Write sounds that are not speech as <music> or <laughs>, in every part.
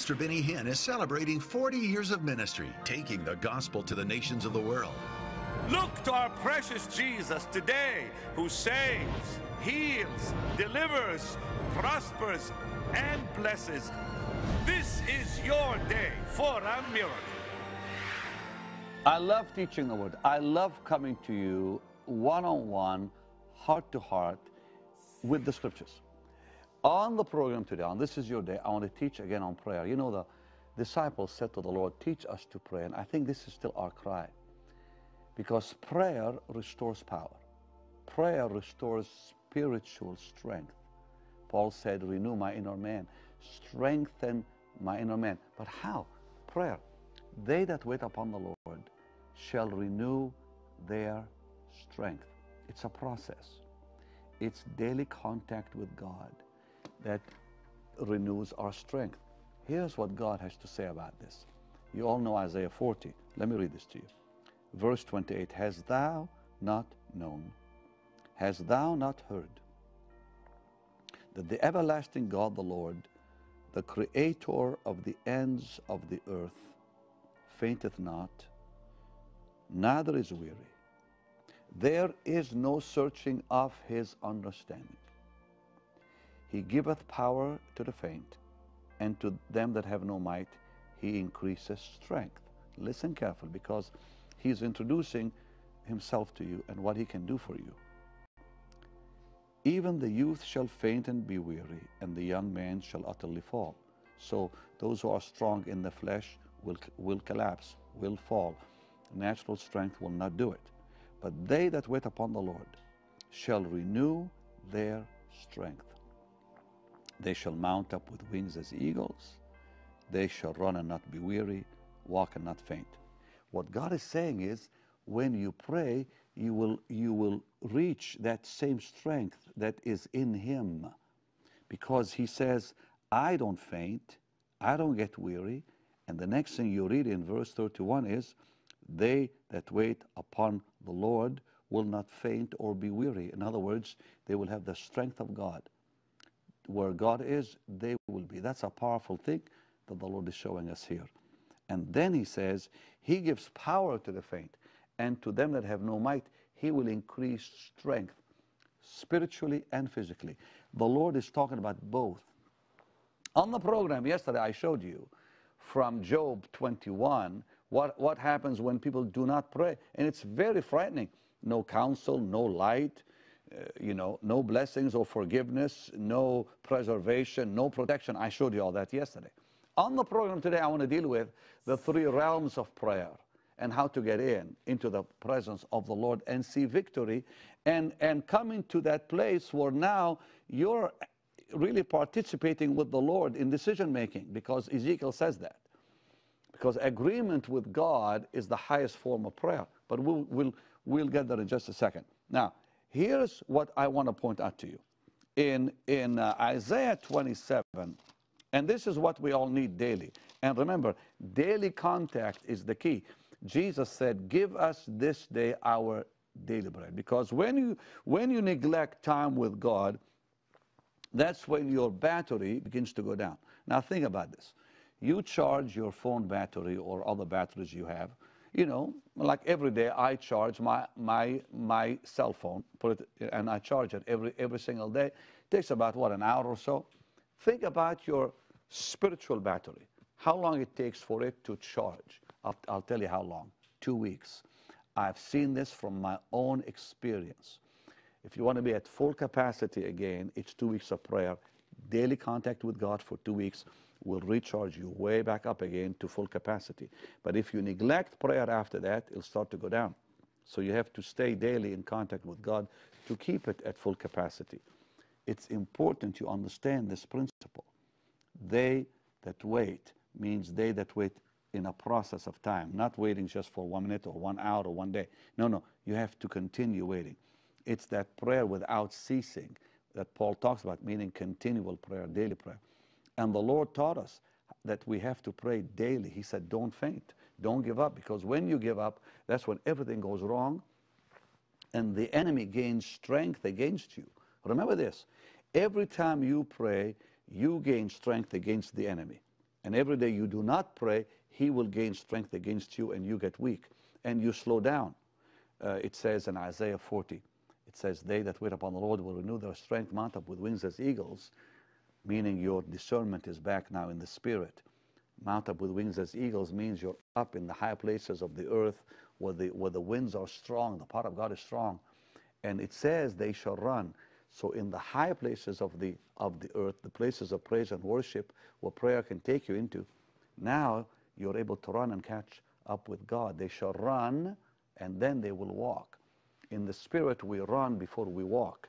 Pastor Benny Hinn is celebrating 40 years of ministry, taking the gospel to the nations of the world. Look to our precious Jesus today, who saves, heals, delivers, prospers, and blesses. This is your day for a miracle. I love teaching the word. I love coming to you one on one, heart to heart, with the scriptures. On the program today, on This Is Your Day, I want to teach again on prayer. You know, the disciples said to the Lord, Teach us to pray. And I think this is still our cry. Because prayer restores power, prayer restores spiritual strength. Paul said, Renew my inner man, strengthen my inner man. But how? Prayer. They that wait upon the Lord shall renew their strength. It's a process. It's daily contact with God that renews our strength. Here's what God has to say about this. You all know Isaiah 40. Let me read this to you. Verse 28 Has thou not known? Has thou not heard? That the everlasting God, the Lord, the creator of the ends of the earth, fainteth not, neither is weary. There is no searching of his understanding. He giveth power to the faint, and to them that have no might, he increases strength. Listen carefully because he's introducing himself to you and what he can do for you. Even the youth shall faint and be weary, and the young man shall utterly fall. So those who are strong in the flesh will, will collapse, will fall. Natural strength will not do it. But they that wait upon the Lord shall renew their strength. They shall mount up with wings as eagles. They shall run and not be weary, walk and not faint. What God is saying is, when you pray, you will, you will reach that same strength that is in Him. Because He says, I don't faint, I don't get weary. And the next thing you read in verse 31 is, They that wait upon the Lord will not faint or be weary. In other words, they will have the strength of God. Where God is, they will be. That's a powerful thing that the Lord is showing us here. And then He says, He gives power to the faint, and to them that have no might, He will increase strength, spiritually and physically. The Lord is talking about both. On the program yesterday, I showed you from Job 21 what, what happens when people do not pray. And it's very frightening. No counsel, no light, uh, you know, no blessings or forgiveness, no preservation, no protection. I showed you all that yesterday. On the program today, I want to deal with the three realms of prayer and how to get in into the presence of the Lord and see victory and, and coming to that place where now you're really participating with the Lord in decision making because Ezekiel says that. Because agreement with God is the highest form of prayer. But we'll, we'll, we'll get there in just a second. Now, here's what I want to point out to you. In, in uh, Isaiah 27, and this is what we all need daily. And remember, daily contact is the key. Jesus said, Give us this day our daily bread. Because when you, when you neglect time with God, that's when your battery begins to go down. Now, think about this you charge your phone battery or other batteries you have. You know, like every day I charge my my my cell phone, put it and I charge it every every single day. It takes about what an hour or so. Think about your spiritual battery. How long it takes for it to charge? I'll, I'll tell you how long. Two weeks. I've seen this from my own experience. If you want to be at full capacity again, it's two weeks of prayer, daily contact with God for two weeks will recharge you way back up again to full capacity. But if you neglect prayer after that, it'll start to go down. So you have to stay daily in contact with God to keep it at full capacity. It's important you understand this principle. They that wait means they that wait in a process of time, not waiting just for one minute or one hour or one day. No, no, you have to continue waiting. It's that prayer without ceasing that Paul talks about, meaning continual prayer, daily prayer. And the Lord taught us that we have to pray daily. He said, don't faint, don't give up, because when you give up, that's when everything goes wrong and the enemy gains strength against you. Remember this every time you pray, you gain strength against the enemy. And every day you do not pray, he will gain strength against you and you get weak and you slow down. Uh, it says in Isaiah 40, it says, They that wait upon the Lord will renew their strength, mount up with wings as eagles, meaning your discernment is back now in the spirit. Mount up with wings as eagles means you're up in the high places of the earth where the, where the winds are strong, the power of God is strong. And it says they shall run. So in the high places of the, of the earth, the places of praise and worship where prayer can take you into, now you're able to run and catch up with God. They shall run and then they will walk. In the spirit, we run before we walk.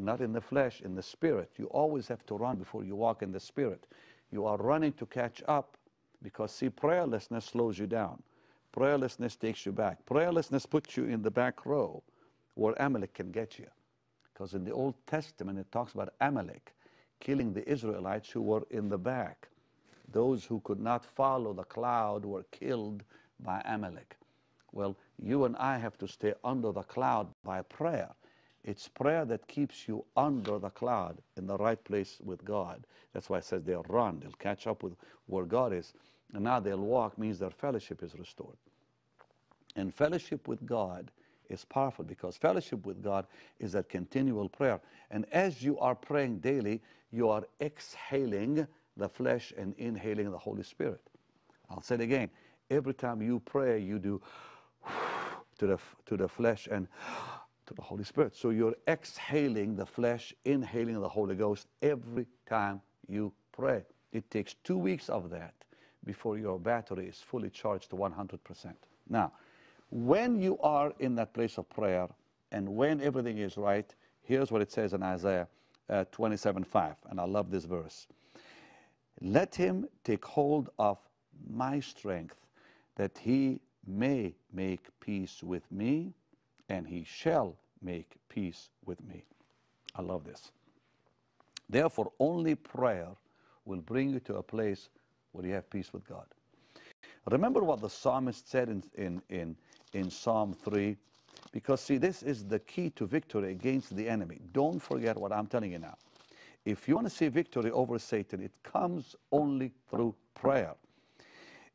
Not in the flesh, in the spirit. You always have to run before you walk in the spirit. You are running to catch up because, see, prayerlessness slows you down. Prayerlessness takes you back. Prayerlessness puts you in the back row where Amalek can get you. Because in the Old Testament, it talks about Amalek killing the Israelites who were in the back. Those who could not follow the cloud were killed by Amalek. Well, you and I have to stay under the cloud by prayer. It's prayer that keeps you under the cloud in the right place with God. That's why it says they'll run, they'll catch up with where God is. And now they'll walk means their fellowship is restored. And fellowship with God is powerful because fellowship with God is that continual prayer. And as you are praying daily, you are exhaling the flesh and inhaling the Holy Spirit. I'll say it again. Every time you pray, you do <sighs> to the, to the flesh and to the Holy Spirit. So you're exhaling the flesh, inhaling the Holy Ghost every time you pray. It takes two weeks of that before your battery is fully charged to 100%. Now, when you are in that place of prayer and when everything is right, here's what it says in Isaiah uh, 27 5. And I love this verse. Let him take hold of my strength, that he may make peace with me, and he shall make peace with me. I love this. Therefore, only prayer will bring you to a place where you have peace with God. Remember what the psalmist said in, in, in, in Psalm 3? Because, see, this is the key to victory against the enemy. Don't forget what I'm telling you now. If you want to see victory over Satan, it comes only through prayer.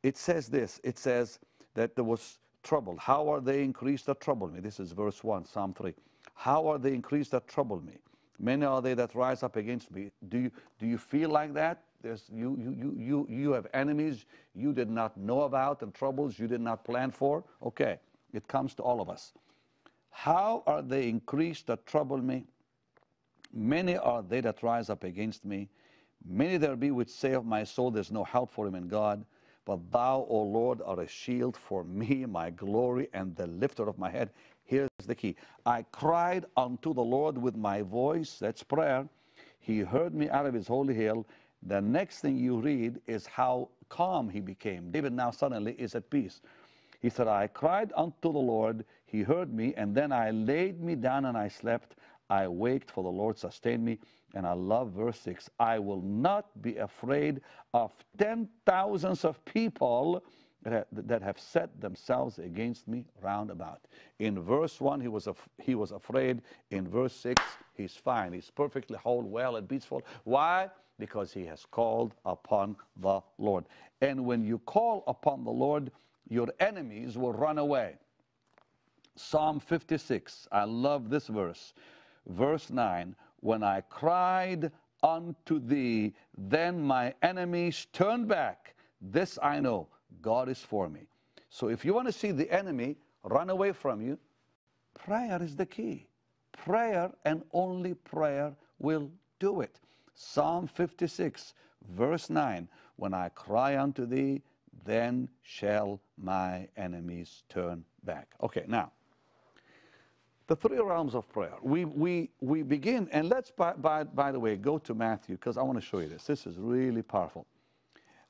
It says this it says that there was trouble. How are they increased that trouble me? This is verse 1, Psalm 3. How are they increased that trouble me? Many are they that rise up against me. Do you, do you feel like that? There's, you, you, you, you have enemies you did not know about and troubles you did not plan for. Okay, it comes to all of us. How are they increased that trouble me? Many are they that rise up against me. Many there be which say of my soul, There's no help for him in God. But thou, O Lord, art a shield for me, my glory, and the lifter of my head. Here's the key I cried unto the Lord with my voice, that's prayer. He heard me out of his holy hill. The next thing you read is how calm he became. David now suddenly is at peace. He said, I cried unto the Lord, he heard me, and then I laid me down and I slept. I waked, for the Lord sustained me. And I love verse 6 I will not be afraid of ten thousands of people that have set themselves against me round about. In verse 1, he was, he was afraid. In verse 6, he's fine. He's perfectly whole, well, and peaceful. Why? Because he has called upon the Lord. And when you call upon the Lord, your enemies will run away. Psalm 56, I love this verse. Verse 9 When I cried unto thee, then my enemies turned back. This I know God is for me. So if you want to see the enemy run away from you, prayer is the key. Prayer and only prayer will do it. Psalm 56, verse 9 When I cry unto thee, then shall my enemies turn back. Okay, now, the three realms of prayer. We, we, we begin, and let's, by, by, by the way, go to Matthew, because I want to show you this. This is really powerful.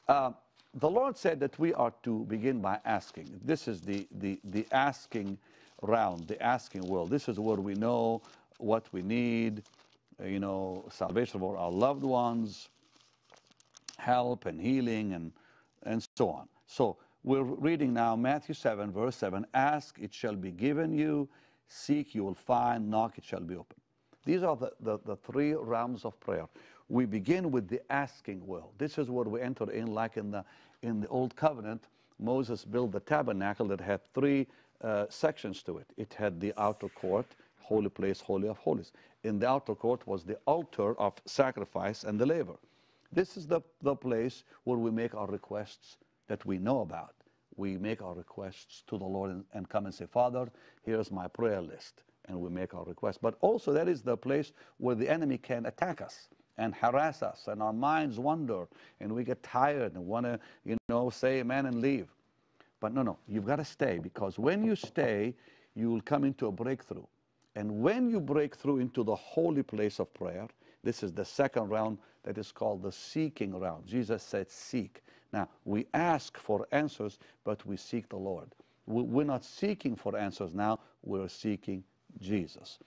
Uh, the Lord said that we are to begin by asking. This is the, the, the asking round, the asking world. This is where we know what we need, you know, salvation for our loved ones, help and healing, and, and so on. So we're reading now Matthew 7, verse 7 Ask, it shall be given you, seek, you will find, knock, it shall be open. These are the, the, the three realms of prayer. we begin with the asking world. This is where we enter in, like in the, in the Old Covenant. Moses built the tabernacle that had three uh, sections to it. It had the outer court, holy place, holy of holies. In the outer court was the altar of sacrifice and the laver. This is the, the place where we make our requests that we know about. We make our requests to the Lord and, and come and say, Father, here's my prayer list. And we make our requests. But also, that is the place where the enemy can attack us and harass us, and our minds wander, and we get tired and want to, you know, say amen and leave. But no, no, you've got to stay because when you stay, you will come into a breakthrough. And when you break through into the holy place of prayer, this is the second round that is called the seeking round. Jesus said, Seek. Now, we ask for answers, but we seek the Lord. We're not seeking for answers now, we're seeking Jesus.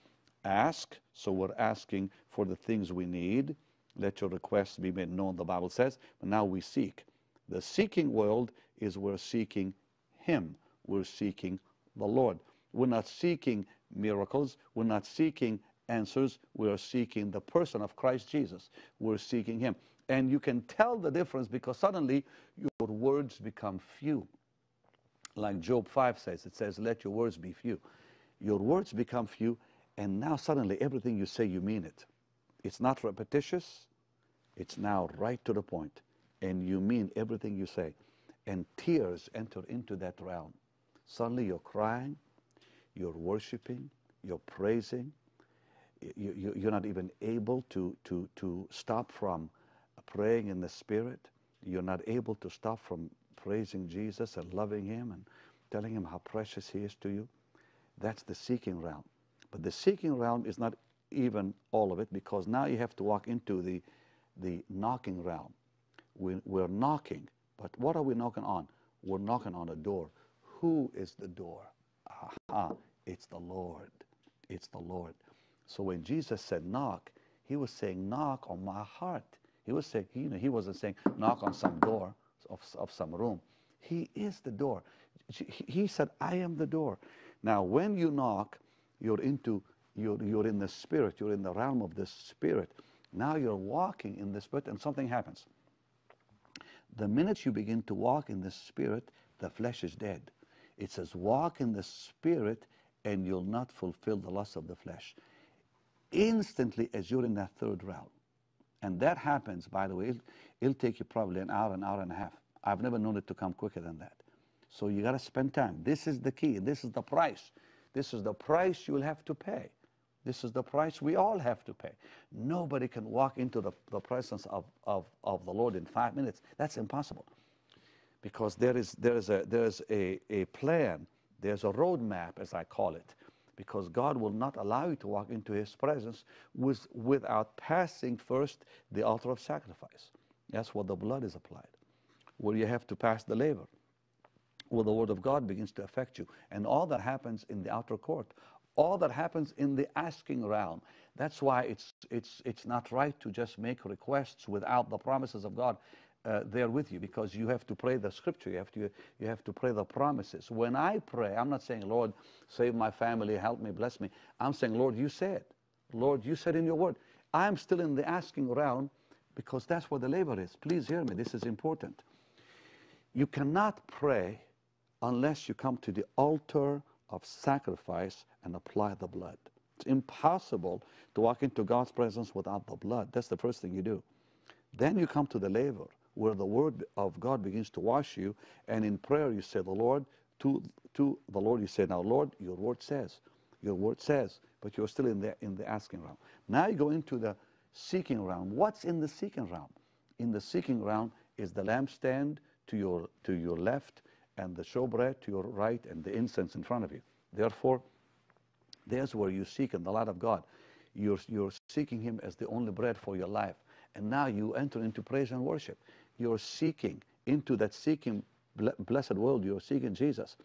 Ask, so we're asking for the things we need. Let your requests be made known, the Bible says. But now we seek. The seeking world is we're seeking Him, we're seeking the Lord. We're not seeking miracles, we're not seeking answers, we are seeking the person of Christ Jesus. We're seeking Him. And you can tell the difference because suddenly your words become few. Like Job 5 says, it says, Let your words be few. Your words become few, and now suddenly everything you say, you mean it. It's not repetitious, it's now right to the point, and you mean everything you say. And tears enter into that realm. Suddenly you're crying, you're worshiping, you're praising, you, you, are not even able to, to, to stop from praying in the Spirit. You're not able to stop from praising Jesus and loving Him and telling Him how precious He is to you. That's the seeking realm. But the seeking realm is not even all of it because now you have to walk into the, the knocking realm. We, we're knocking, but what are we knocking on? We're knocking on a door. Who is the door? Aha, it's the Lord. It's the Lord. So when Jesus said knock, he was saying knock on my heart. He was saying, you know, he wasn't saying knock on some door of, of some room. He is the door. He said, I am the door. Now, when you knock, you're into, you're, you're in the spirit. You're in the realm of the spirit. Now you're walking in the spirit and something happens. The minute you begin to walk in the spirit, the flesh is dead. It says, walk in the spirit and you'll not fulfill the lust of the flesh instantly as you're in that third round. And that happens, by the way, it'll, it'll, take you probably an hour, an hour and a half. I've never known it to come quicker than that. So you got to spend time. This is the key. This is the price. This is the price you will have to pay. This is the price we all have to pay. Nobody can walk into the, the presence of, of, of the Lord in five minutes. That's impossible. Because there is, there is, a, there is a, a plan, there's a roadmap, as I call it, because God will not allow you to walk into his presence with, without passing first the altar of sacrifice. That's where the blood is applied, where you have to pass the laver, where the word of God begins to affect you. And all that happens in the outer court, all that happens in the asking realm. That's why it's, it's, it's not right to just make requests without the promises of God uh, there with you because you have to pray the scripture. You have to, you have to pray the promises. When I pray, I'm not saying, Lord, save my family, help me, bless me. I'm saying, Lord, you said. Lord, you said in your word. I'm still in the asking round because that's where the laver is. Please hear me. This is important. You cannot pray unless you come to the altar of sacrifice and apply the blood. It's impossible to walk into God's presence without the blood. That's the first thing you do. Then you come to the laver where the word of God begins to wash you. And in prayer, you say, the Lord, to, to the Lord, you say, now, Lord, your word says, your word says, but you're still in the, in the asking realm. Now you go into the seeking realm. What's in the seeking realm? In the seeking realm is the lampstand to your, to your left and the showbread to your right and the incense in front of you. Therefore, there's where you seek in the light of God. You're, you're seeking him as the only bread for your life. And now you enter into praise and worship you're seeking into that seeking blessed world, you're seeking Jesus.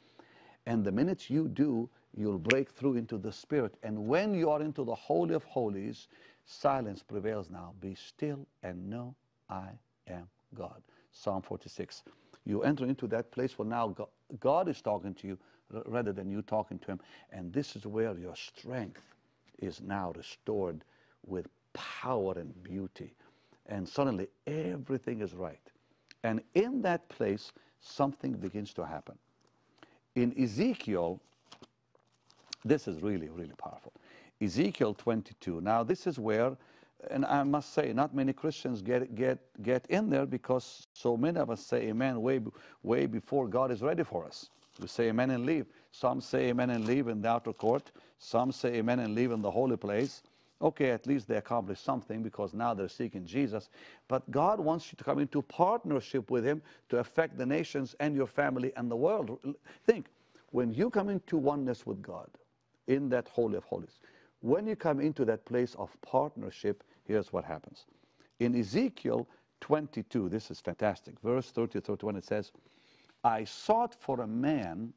And the minute you do, you'll break through into the Spirit. And when you are into the Holy of Holies, silence prevails now. Be still and know I am God. Psalm 46. You enter into that place where now God is talking to you rather than you talking to Him. And this is where your strength is now restored with power and beauty and suddenly everything is right. And in that place, something begins to happen. In Ezekiel, this is really, really powerful. Ezekiel 22. Now, this is where, and I must say, not many Christians get, get, get in there because so many of us say amen way, way before God is ready for us. We say amen and leave. Some say amen and leave in the outer court. Some say amen and leave in the holy place. Okay, at least they accomplished something because now they're seeking Jesus. But God wants you to come into partnership with Him to affect the nations and your family and the world. Think, when you come into oneness with God in that Holy of Holies, when you come into that place of partnership, here's what happens. In Ezekiel 22, this is fantastic, verse 30 31, it says, I sought for a man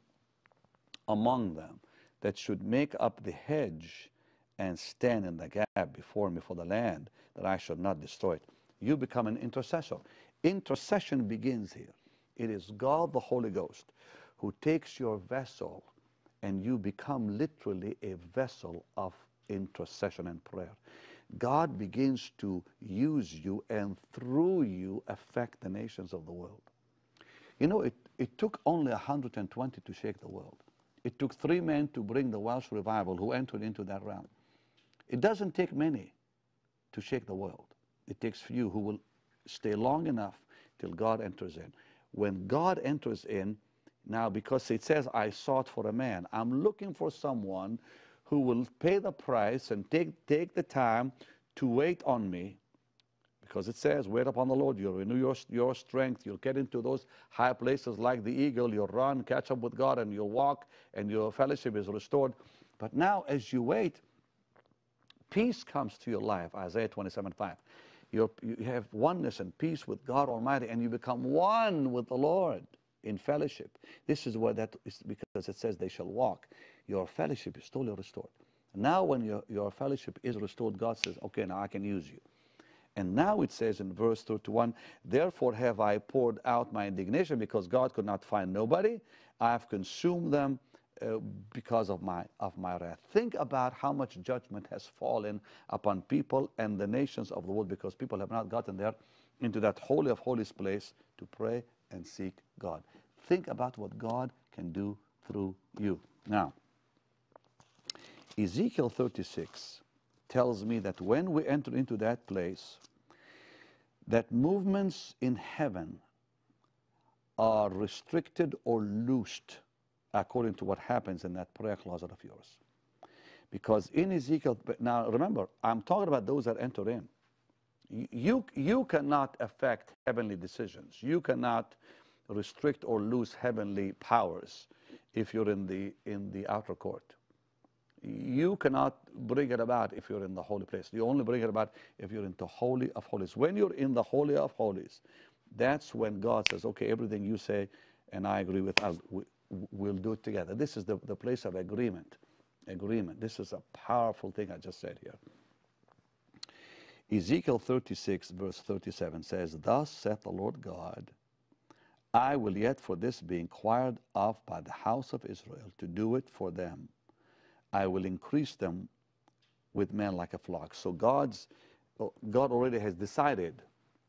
among them that should make up the hedge and stand in the gap before me for the land that I should not destroy it. You become an intercessor. Intercession begins here. It is God the Holy Ghost who takes your vessel and you become literally a vessel of intercession and prayer. God begins to use you and through you affect the nations of the world. You know, it, it took only 120 to shake the world. It took three men to bring the Welsh revival who entered into that realm. It doesn't take many to shake the world. It takes few who will stay long enough till God enters in. When God enters in, now because it says, I sought for a man, I'm looking for someone who will pay the price and take, take the time to wait on me. Because it says, wait upon the Lord, you'll renew your, your strength, you'll get into those high places like the eagle, you'll run, catch up with God, and you'll walk, and your fellowship is restored. But now, as you wait, peace comes to your life, Isaiah 27 5. You're, you have oneness and peace with God Almighty, and you become one with the Lord in fellowship. This is where that is because it says they shall walk. Your fellowship is totally restored. Now, when your, your fellowship is restored, God says, okay, now I can use you. And now it says in verse 31, Therefore have I poured out my indignation because God could not find nobody. I have consumed them uh, because of my, of my wrath. Think about how much judgment has fallen upon people and the nations of the world because people have not gotten there into that holy of holies place to pray and seek God. Think about what God can do through you. Now, Ezekiel 36 tells me that when we enter into that place, that movements in heaven are restricted or loosed according to what happens in that prayer closet of yours. Because in Ezekiel, now remember, I'm talking about those that enter in. You, you cannot affect heavenly decisions. You cannot restrict or lose heavenly powers if you're in the, in the outer court. You cannot bring it about if you're in the holy place. You only bring it about if you're into holy of holies. When you're in the holy of holies, that's when God says, okay, everything you say and I agree with, we'll do it together. This is the, the place of agreement. Agreement. This is a powerful thing I just said here. Ezekiel 36, verse 37 says, Thus saith the Lord God, I will yet for this be inquired of by the house of Israel to do it for them. I will increase them with men like a flock. So God's, God already has decided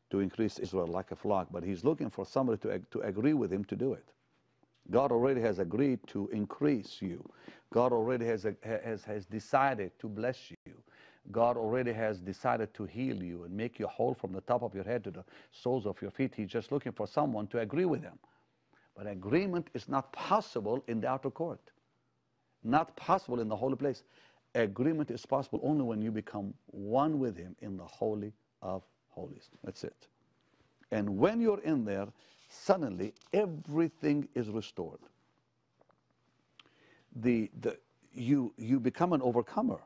to increase Israel like a flock, but he's looking for somebody to, to agree with him to do it. God already has agreed to increase you. God already has, has, has decided to bless you. God already has decided to heal you and make you whole from the top of your head to the soles of your feet. He's just looking for someone to agree with him. But agreement is not possible in the outer court, not possible in the holy place. Agreement is possible only when you become one with him in the holy of holies. That's it. And when you're in there, suddenly everything is restored. The, the, you, you become an overcomer.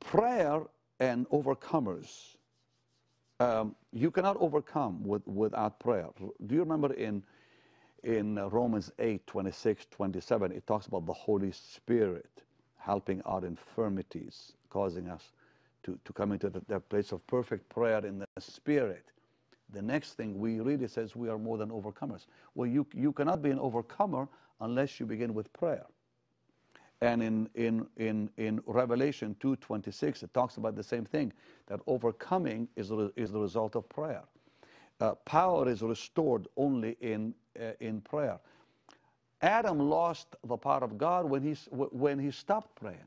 Prayer and overcomers, um, you cannot overcome with, without prayer. Do you remember in, in Romans 8, 26, 27, it talks about the Holy Spirit helping our infirmities, causing us to, to come into that place of perfect prayer in the Spirit the next thing we read it says we are more than overcomers. Well, you, you cannot be an overcomer unless you begin with prayer. And in, in, in, in Revelation 2.26, it talks about the same thing, that overcoming is, is the result of prayer. Uh, power is restored only in, uh, in prayer. Adam lost the power of God when he, when he stopped praying.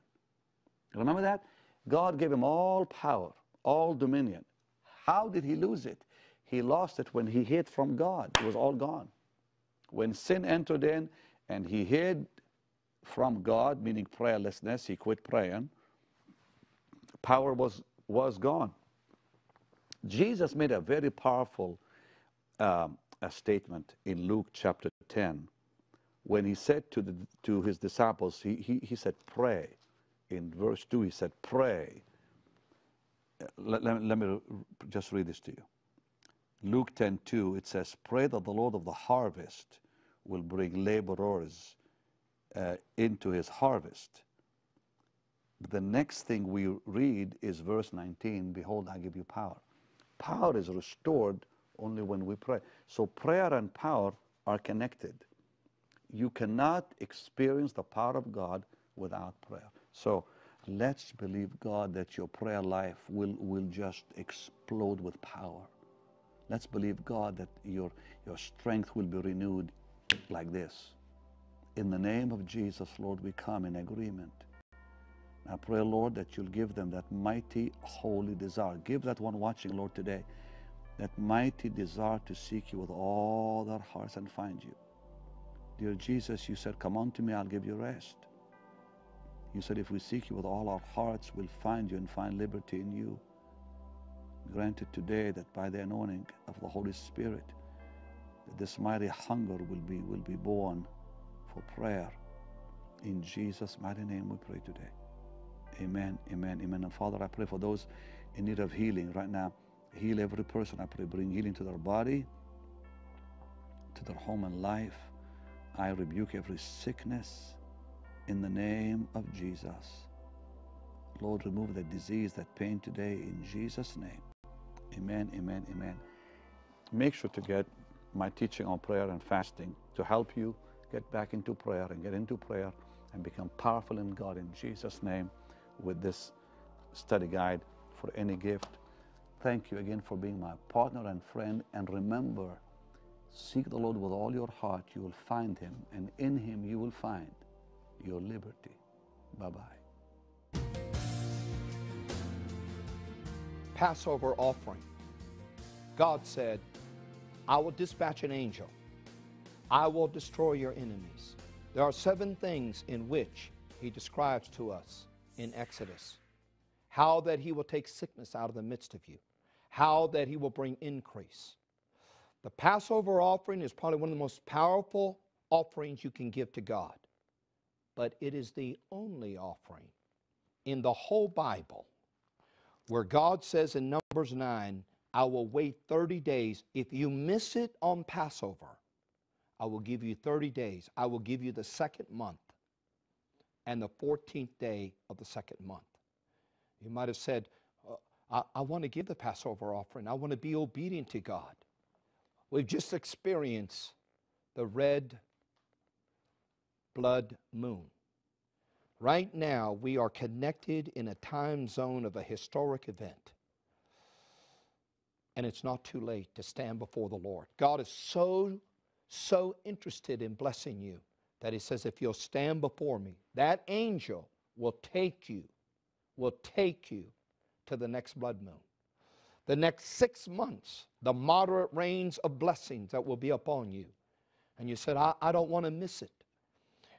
Remember that? God gave him all power, all dominion. How did he lose it? He lost it when he hid from God. It was all gone. When sin entered in and he hid from God, meaning prayerlessness, he quit praying, power was, was gone. Jesus made a very powerful um, a statement in Luke chapter 10 when he said to, the, to his disciples, he, he, he said, pray. In verse 2, he said, pray. Uh, Let, let, let me just read this to you. Luke 10 2, it says, Pray that the Lord of the harvest will bring laborers uh, into his harvest. The next thing we read is verse 19 Behold, I give you power. Power is restored only when we pray. So prayer and power are connected. You cannot experience the power of God without prayer. So let's believe God that your prayer life will, will just explode with power. Let's believe God that your, your strength will be renewed like this. In the name of Jesus, Lord, we come in agreement. I pray, Lord, that you'll give them that mighty, holy desire. Give that one watching, Lord, today, that mighty desire to seek you with all their hearts and find you. Dear Jesus, you said, Come unto me, I'll give you rest. You said, If we seek you with all our hearts, we'll find you and find liberty in you. Grant it today that by the anointing of the Holy Spirit, that this mighty hunger will be, will be born for prayer. In Jesus' mighty name we pray today. Amen, amen, amen. And Father, I pray for those in need of healing right now. Heal every person. I pray, bring healing to their body, to their home and life. I rebuke every sickness in the name of Jesus. Lord, remove the disease, that pain today in Jesus' name. Amen, amen, amen. Make sure to get my teaching on prayer and fasting to help you get back into prayer and get into prayer and become powerful in God in Jesus' name with this study guide for any gift. Thank you again for being my partner and friend. And remember, seek the Lord with all your heart. You will find him, and in him you will find your liberty. Bye bye. Passover offering. God said, I will dispatch an angel. I will destroy your enemies. There are seven things in which he describes to us in Exodus how that he will take sickness out of the midst of you, how that he will bring increase. The Passover offering is probably one of the most powerful offerings you can give to God, but it is the only offering in the whole Bible where God says in Numbers 9, I will wait 30 days. If you miss it on Passover, I will give you 30 days. I will give you the second month and the 14th day of the second month. You might have said, uh, I, I want to give the Passover offering. I want to be obedient to God. We've just experienced the red blood moon. Right now, we are connected in a time zone of a historic event. And it's not too late to stand before the Lord. God is so, so interested in blessing you that He says, if you'll stand before me, that angel will take you, will take you to the next blood moon. The next six months, the moderate rains of blessings that will be upon you. And you said, I, I don't want to miss it.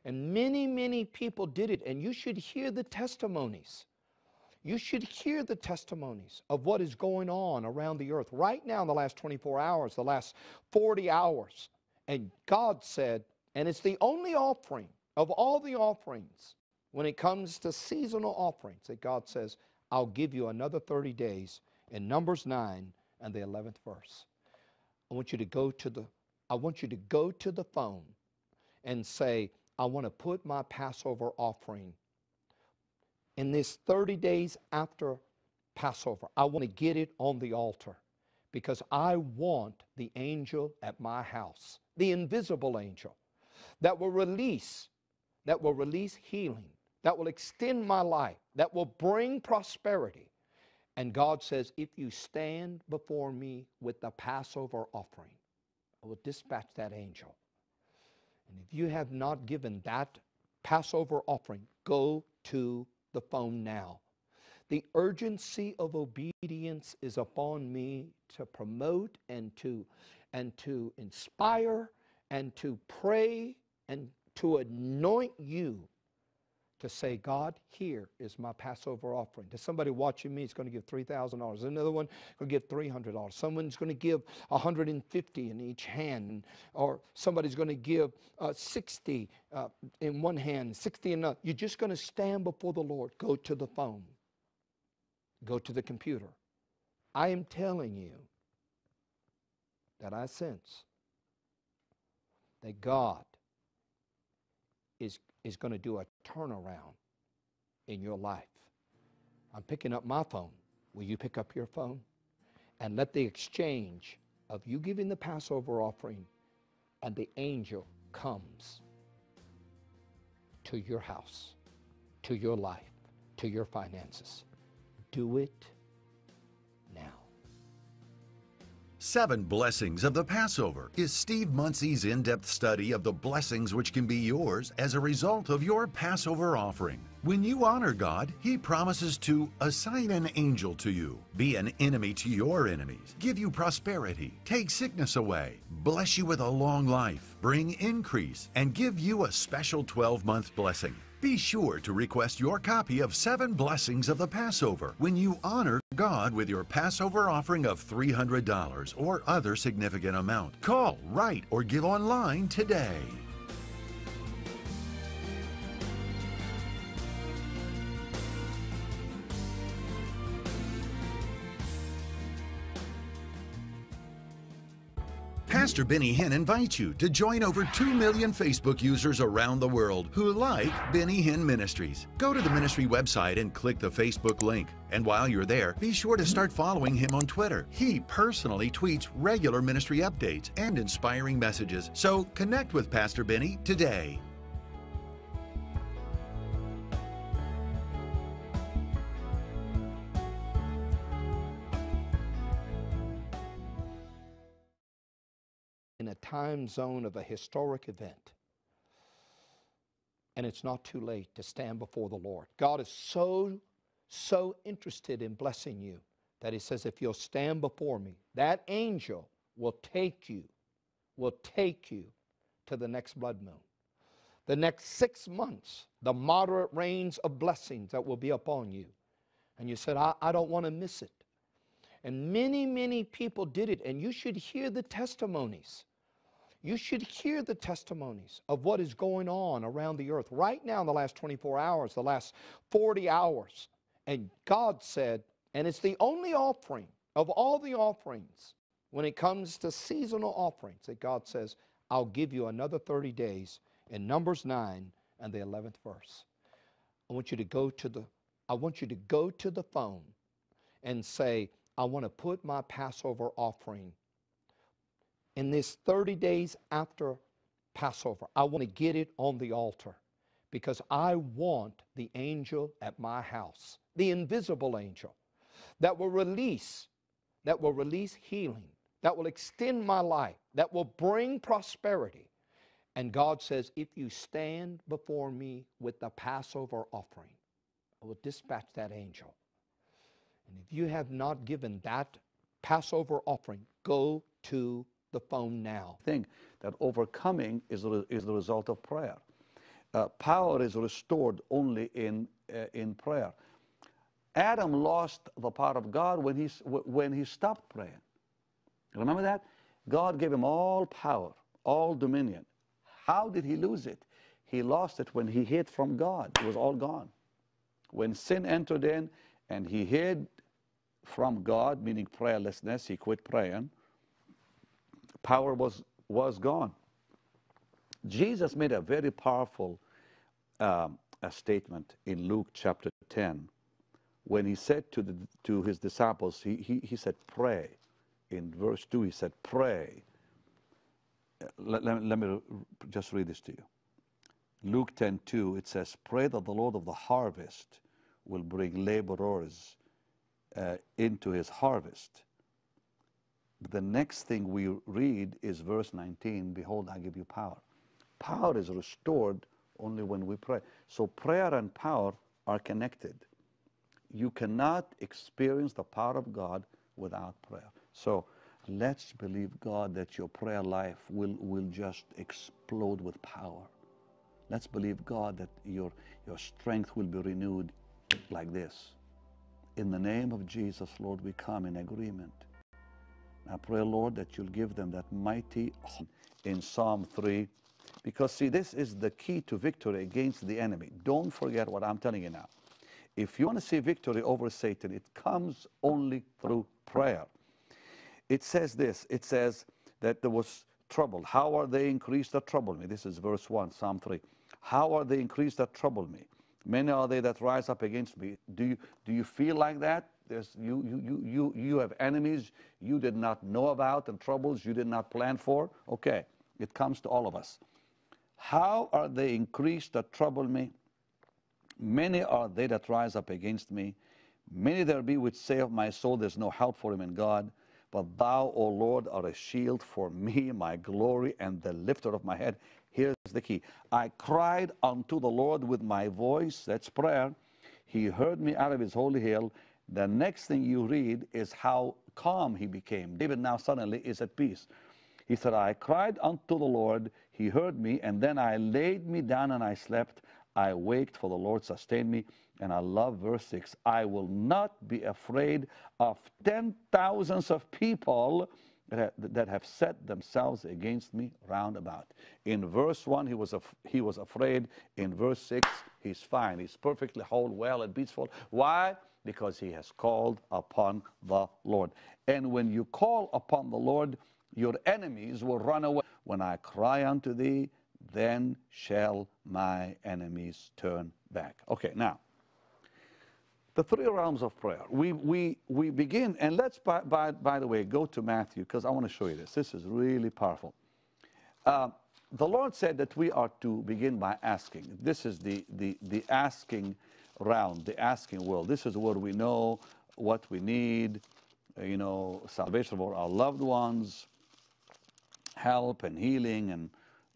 And many, many people did it. And you should hear the testimonies. You should hear the testimonies of what is going on around the earth right now in the last 24 hours, the last 40 hours. And God said, and it's the only offering of all the offerings when it comes to seasonal offerings that God says, I'll give you another 30 days in Numbers 9 and the 11th verse. I want you to go to the I want you to go to the phone and say, I want to put my Passover offering in this 30 days after Passover. I want to get it on the altar because I want the angel at my house, the invisible angel that will release that will release healing, that will extend my life, that will bring prosperity. And God says, if you stand before me with the Passover offering, I will dispatch that angel. And if you have not given that Passover offering, go to the phone now. The urgency of obedience is upon me to promote and to and to inspire and to pray and to anoint you to say, God, here is my Passover offering. To somebody watching me is going to give $3,000. Another one going to give $300. Someone's going to give 150 in each hand. Or somebody's going to give uh, 60 uh, in one hand, 60 in another. You're just going to stand before the Lord. Go to the phone. Go to the computer. I am telling you that I sense that God is is going to do a turnaround in your life. I'm picking up my phone. Will you pick up your phone? And let the exchange of you giving the Passover offering and the angel comes to your house, to your life, to your finances. Do it Seven Blessings of the Passover is Steve Munsey's in depth study of the blessings which can be yours as a result of your Passover offering. When you honor God, He promises to assign an angel to you, be an enemy to your enemies, give you prosperity, take sickness away, bless you with a long life, bring increase, and give you a special 12 month blessing. Be sure to request your copy of Seven Blessings of the Passover when you honor God with your Passover offering of $300 or other significant amount. Call, write, or give online today. Pastor Benny Hinn invites you to join over 2 million Facebook users around the world who like Benny Hinn Ministries. Go to the ministry website and click the Facebook link. And while you're there, be sure to start following him on Twitter. He personally tweets regular ministry updates and inspiring messages. So connect with Pastor Benny today. Time zone of a historic event. And it's not too late to stand before the Lord. God is so, so interested in blessing you that He says, if you'll stand before me, that angel will take you, will take you to the next blood moon. The next six months, the moderate rains of blessings that will be upon you. And you said, I, I don't want to miss it. And many, many people did it, and you should hear the testimonies you should hear the testimonies of what is going on around the earth right now in the last 24 hours, the last 40 hours. And God said, and it's the only offering of all the offerings when it comes to seasonal offerings that God says, I'll give you another 30 days in Numbers 9 and the 11th verse. I want you to go to the I want you to go to the phone and say, I want to put my Passover offering in this 30 days after Passover, I want to get it on the altar because I want the angel at my house, the invisible angel that will release, that will release healing, that will extend my life, that will bring prosperity. And God says, if you stand before me with the Passover offering, I will dispatch that angel. And if you have not given that Passover offering, go to the phone now. Think that overcoming is, is the result of prayer. Uh, power is restored only in, uh, in prayer. Adam lost the power of God when he, when he stopped praying. Remember that? God gave him all power, all dominion. How did he lose it? He lost it when he hid from God. It was all gone. When sin entered in and he hid from God, meaning prayerlessness, he quit praying power was, was gone. Jesus made a very powerful um, a statement in Luke chapter 10 when he said to, the, to his disciples, he, he, he said, pray. In verse 2, he said, pray. Let, let, let me just read this to you. Luke 10:2, it says, Pray that the Lord of the harvest will bring laborers uh, into his harvest. The next thing we read is verse 19 Behold, I give you power. Power is restored only when we pray. So prayer and power are connected. You cannot experience the power of God without prayer. So let's believe God that your prayer life will, will just explode with power. Let's believe God that your, your strength will be renewed like this. In the name of Jesus, Lord, we come in agreement. I pray, Lord, that you'll give them that mighty in Psalm 3. Because, see, this is the key to victory against the enemy. Don't forget what I'm telling you now. If you want to see victory over Satan, it comes only through prayer. It says this it says that there was trouble. How are they increased that trouble me? This is verse 1, Psalm 3. How are they increased that trouble me? Many are they that rise up against me. Do you, do you feel like that? You, you, you, you, you have enemies you did not know about and troubles you did not plan for? Okay, it comes to all of us. How are they increased that trouble me? Many are they that rise up against me. Many there be which say of my soul, There's no help for him in God. But thou, O Lord, art a shield for <laughs> me, my glory, and the lifter of my head. Here's the key I cried unto the Lord with my voice, that's prayer. He heard me out of his holy hill. The next thing you read is how calm he became. David now suddenly is at peace. He said, I cried unto the Lord, he heard me, and then I laid me down and I slept. I waked, for the Lord sustained me. And I love verse 6 I will not be afraid of ten thousands of people that have set themselves against me round about. In verse 1, he was, af- he was afraid. In verse 6, he's fine. He's perfectly whole, well, and peaceful. Why? Because he has called upon the Lord. And when you call upon the Lord, your enemies will run away. When I cry unto thee, then shall my enemies turn back. Okay, now, the three realms of prayer. We, we, we begin, and let's, by, by, by the way, go to Matthew, because I want to show you this. This is really powerful. Uh, the Lord said that we are to begin by asking. This is the, the, the asking round, the asking world. This is where we know what we need, uh, you know, salvation for our loved ones, help and healing, and,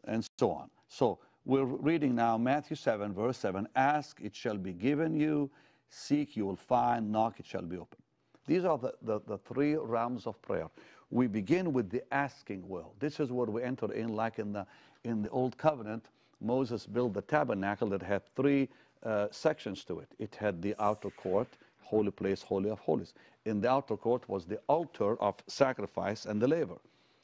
and so on. So we're reading now Matthew 7, verse 7 Ask, it shall be given you Seek, you will find. Knock, it shall be open. These are the, the, the, three realms of prayer. We begin with the asking world. This is where we enter in, like in the, in the Old Covenant. Moses built the tabernacle that had three uh, sections to it. It had the outer court, holy place, holy of holies. In the outer court was the altar of sacrifice and the laver.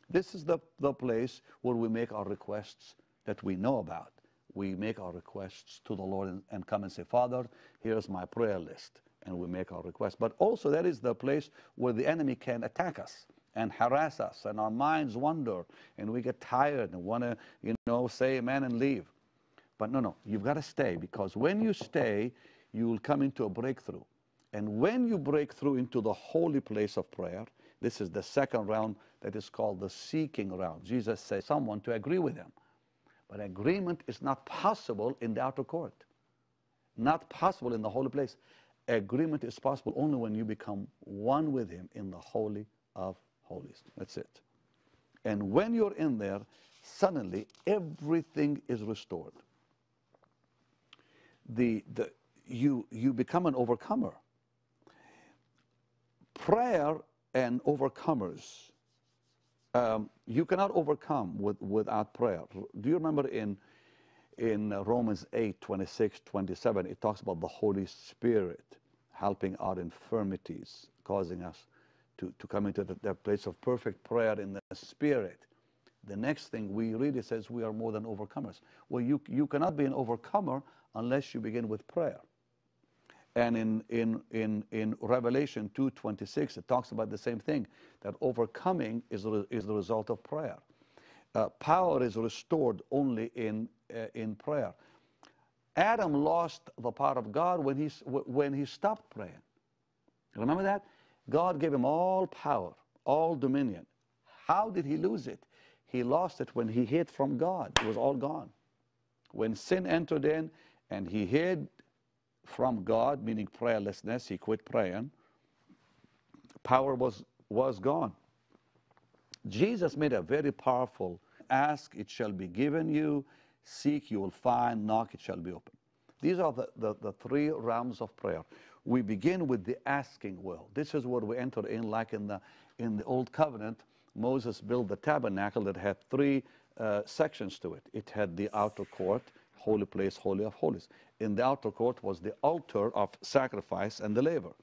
This is the, the place where we make our requests that we know about we make our requests to the Lord and, and, come and say, Father, here's my prayer list. And we make our requests. But also, that is the place where the enemy can attack us and harass us, and our minds wander, and we get tired and want to, you know, say amen and leave. But no, no, you've got to stay because when you stay, you will come into a breakthrough. And when you break through into the holy place of prayer, this is the second round that is called the seeking round. Jesus says someone to agree with him. But agreement is not possible in the outer court, not possible in the holy place. Agreement is possible only when you become one with Him in the Holy of Holies. That's it. And when you're in there, suddenly everything is restored. The, the, you, you become an overcomer. Prayer and overcomers um, you cannot overcome with, without prayer. Do you remember in, in Romans 8, 26, 27, it talks about the Holy Spirit helping our infirmities, causing us to, to come into the, place of perfect prayer in the Spirit. The next thing we read, it says we are more than overcomers. Well, you, you cannot be an overcomer unless you begin with prayer. And in, in, in, in Revelation 2.26, it talks about the same thing, that overcoming is, is the result of prayer. Uh, power is restored only in, uh, in prayer. Adam lost the power of God when he, when he stopped praying. Remember that? God gave him all power, all dominion. How did he lose it? He lost it when he hid from God. It was all gone. When sin entered in and he hid from God, meaning prayerlessness, he quit praying, power was, was gone. Jesus made a very powerful ask, it shall be given you, seek, you will find, knock, it shall be open. These are the, the, the three realms of prayer. We begin with the asking world. This is where we enter in, like in the, in the Old Covenant, Moses built the tabernacle that had three uh, sections to it. It had the outer court, holy place, holy of holies. In the outer court was the altar of sacrifice and the laver.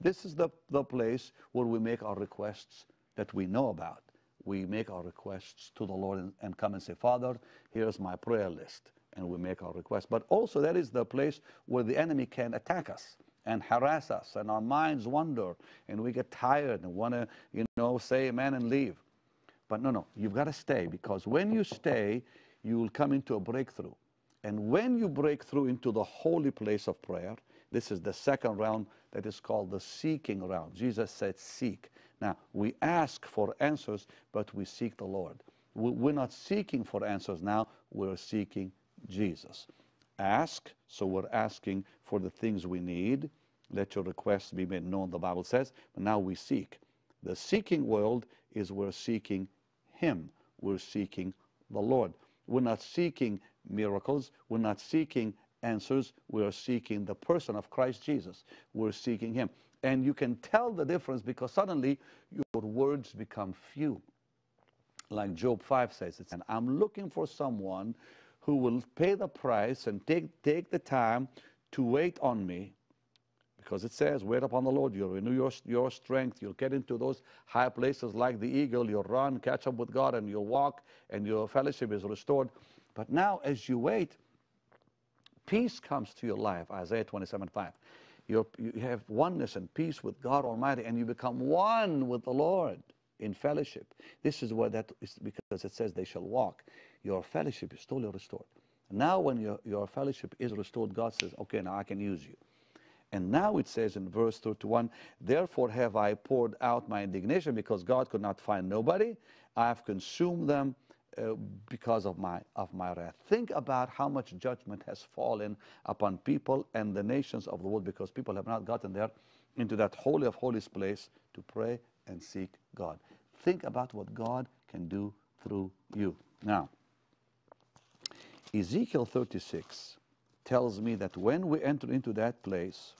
This is the, the place where we make our requests that we know about. We make our requests to the Lord and, and come and say, Father, here's my prayer list. And we make our requests. But also, that is the place where the enemy can attack us and harass us, and our minds wander, and we get tired and want to, you know, say amen and leave. But no, no, you've got to stay because when you stay, you will come into a breakthrough. And when you break through into the holy place of prayer, this is the second round that is called the seeking round. Jesus said, Seek. Now, we ask for answers, but we seek the Lord. We're not seeking for answers now, we're seeking Jesus. Ask, so we're asking for the things we need. Let your requests be made known, the Bible says. But now we seek. The seeking world is we're seeking Him, we're seeking the Lord. We're not seeking miracles, we're not seeking answers, we are seeking the person of Christ Jesus. We're seeking Him. And you can tell the difference because suddenly your words become few. Like Job 5 says, it's, and I'm looking for someone who will pay the price and take, take the time to wait on me. Because it says, wait upon the Lord, you'll renew your, your strength, you'll get into those high places like the eagle, you'll run, catch up with God, and you'll walk, and your fellowship is restored. But now, as you wait, peace comes to your life, Isaiah 27 5. You're, you have oneness and peace with God Almighty, and you become one with the Lord in fellowship. This is where that is because it says they shall walk. Your fellowship is totally restored. Now, when your, your fellowship is restored, God says, okay, now I can use you. And now it says in verse 31, Therefore have I poured out my indignation because God could not find nobody. I have consumed them uh, because of my, of my wrath. Think about how much judgment has fallen upon people and the nations of the world because people have not gotten there into that holy of holies place to pray and seek God. Think about what God can do through you. Now, Ezekiel 36 tells me that when we enter into that place,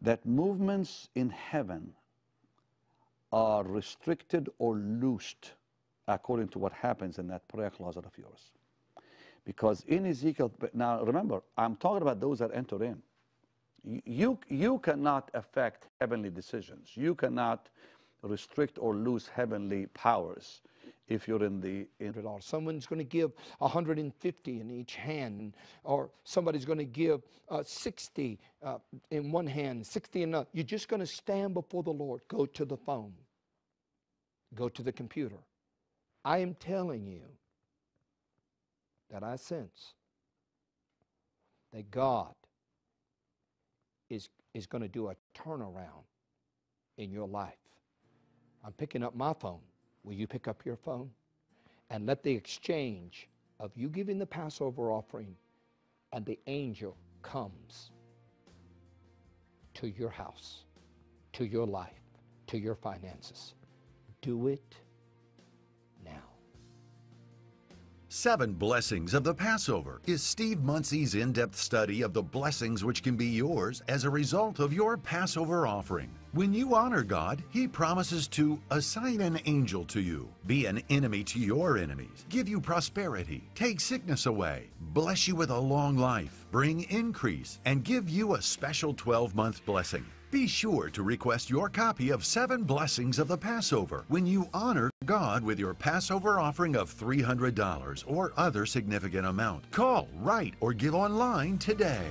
that movements in heaven are restricted or loosed according to what happens in that prayer closet of yours. Because in Ezekiel, now remember, I'm talking about those that enter in. You, you cannot affect heavenly decisions. You cannot restrict or lose heavenly powers if you're in the in someone's going to give 150 in each hand or somebody's going to give uh, 60 uh, in one hand 60 in another you're just going to stand before the lord go to the phone go to the computer I am telling you that I sense that God is, is going to do a turnaround in your life. I'm picking up my phone. Will you pick up your phone? And let the exchange of you giving the Passover offering and the angel comes to your house, to your life, to your finances. Do it Seven Blessings of the Passover is Steve Munsey's in depth study of the blessings which can be yours as a result of your Passover offering. When you honor God, He promises to assign an angel to you, be an enemy to your enemies, give you prosperity, take sickness away, bless you with a long life, bring increase, and give you a special 12 month blessing. Be sure to request your copy of Seven Blessings of the Passover when you honor God with your Passover offering of $300 or other significant amount. Call, write, or give online today.